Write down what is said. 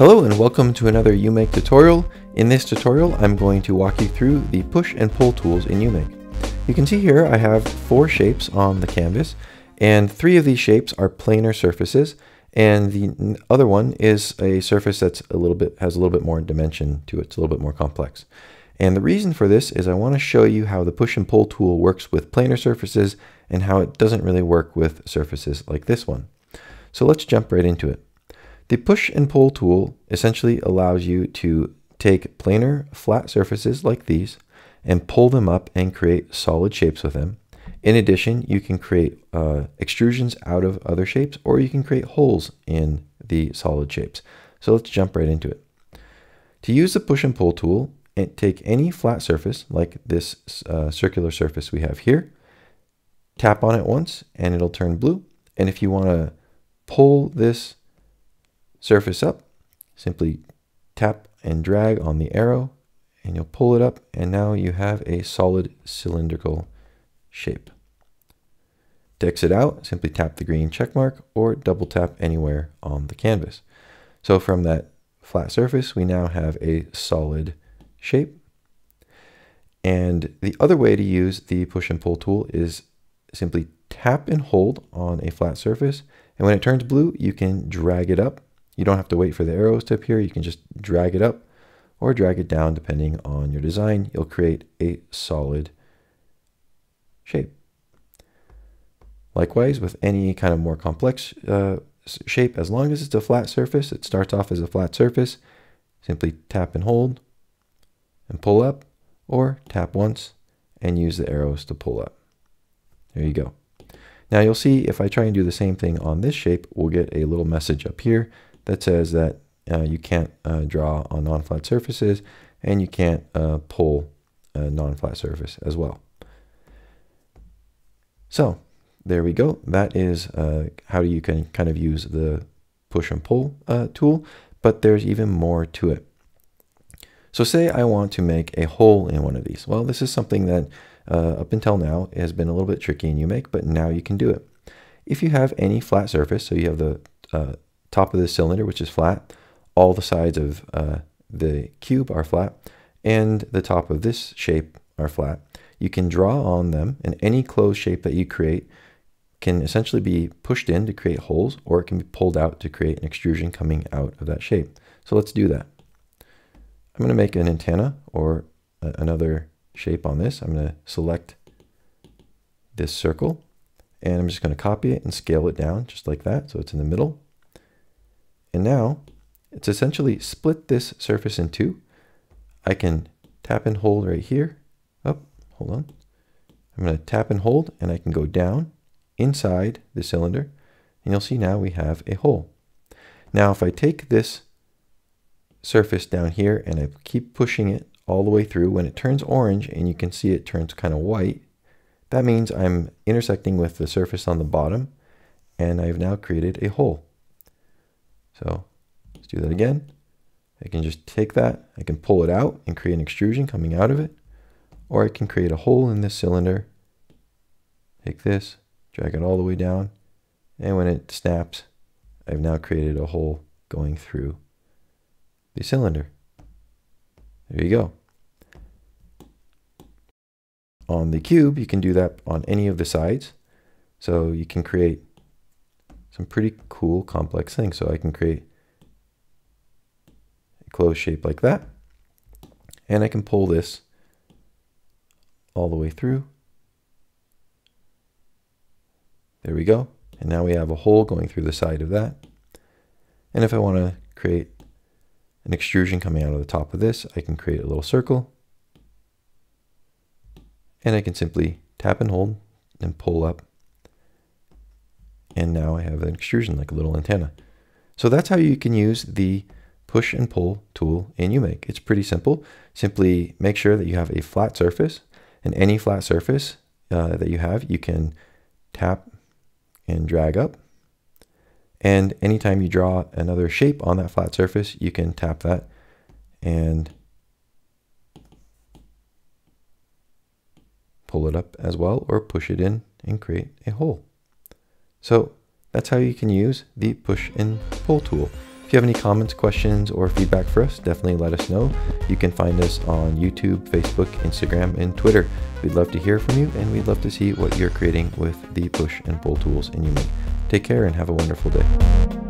Hello and welcome to another uMake tutorial. In this tutorial, I'm going to walk you through the push and pull tools in uMake. You can see here I have four shapes on the canvas, and three of these shapes are planar surfaces, and the other one is a surface that's a little bit has a little bit more dimension to it. It's a little bit more complex. And the reason for this is I want to show you how the push and pull tool works with planar surfaces and how it doesn't really work with surfaces like this one. So let's jump right into it. The push and pull tool essentially allows you to take planar flat surfaces like these and pull them up and create solid shapes with them. In addition, you can create uh, extrusions out of other shapes or you can create holes in the solid shapes. So let's jump right into it. To use the push and pull tool, take any flat surface like this uh, circular surface we have here, tap on it once and it'll turn blue. And if you want to pull this surface up, simply tap and drag on the arrow and you'll pull it up and now you have a solid cylindrical shape. To exit out, simply tap the green check mark or double tap anywhere on the canvas. So from that flat surface, we now have a solid shape. And the other way to use the push and pull tool is simply tap and hold on a flat surface. And when it turns blue, you can drag it up you don't have to wait for the arrows to appear. You can just drag it up or drag it down depending on your design. You'll create a solid shape. Likewise, with any kind of more complex uh, shape, as long as it's a flat surface, it starts off as a flat surface, simply tap and hold and pull up, or tap once and use the arrows to pull up. There you go. Now you'll see if I try and do the same thing on this shape, we'll get a little message up here that says that uh, you can't uh, draw on non-flat surfaces and you can't uh, pull a non-flat surface as well. So there we go. That is uh, how you can kind of use the push and pull uh, tool, but there's even more to it. So say I want to make a hole in one of these. Well, this is something that uh, up until now has been a little bit tricky in uMake, but now you can do it. If you have any flat surface, so you have the top of the cylinder, which is flat. All the sides of uh, the cube are flat, and the top of this shape are flat. You can draw on them, and any closed shape that you create can essentially be pushed in to create holes, or it can be pulled out to create an extrusion coming out of that shape. So let's do that. I'm going to make an antenna or another shape on this. I'm going to select this circle, and I'm just going to copy it and scale it down just like that, so it's in the middle. And now it's essentially split this surface in two. I can tap and hold right here. Oh, hold on. I'm going to tap and hold and I can go down inside the cylinder and you'll see now we have a hole. Now if I take this surface down here and I keep pushing it all the way through, when it turns orange and you can see it turns kind of white, that means I'm intersecting with the surface on the bottom and I've now created a hole. So let's do that again. I can just take that, I can pull it out and create an extrusion coming out of it, or I can create a hole in this cylinder, take this, drag it all the way down, and when it snaps, I've now created a hole going through the cylinder. There you go. On the cube, you can do that on any of the sides. So you can create some pretty cool complex things. So I can create a closed shape like that. And I can pull this all the way through. There we go. And now we have a hole going through the side of that. And if I want to create an extrusion coming out of the top of this, I can create a little circle. And I can simply tap and hold and pull up and now I have an extrusion like a little antenna. So that's how you can use the push and pull tool in uMake. It's pretty simple. Simply make sure that you have a flat surface and any flat surface uh, that you have, you can tap and drag up. And anytime you draw another shape on that flat surface, you can tap that and pull it up as well or push it in and create a hole. So that's how you can use the push and pull tool. If you have any comments, questions, or feedback for us, definitely let us know. You can find us on YouTube, Facebook, Instagram, and Twitter. We'd love to hear from you, and we'd love to see what you're creating with the push and pull tools in uMake. Take care and have a wonderful day.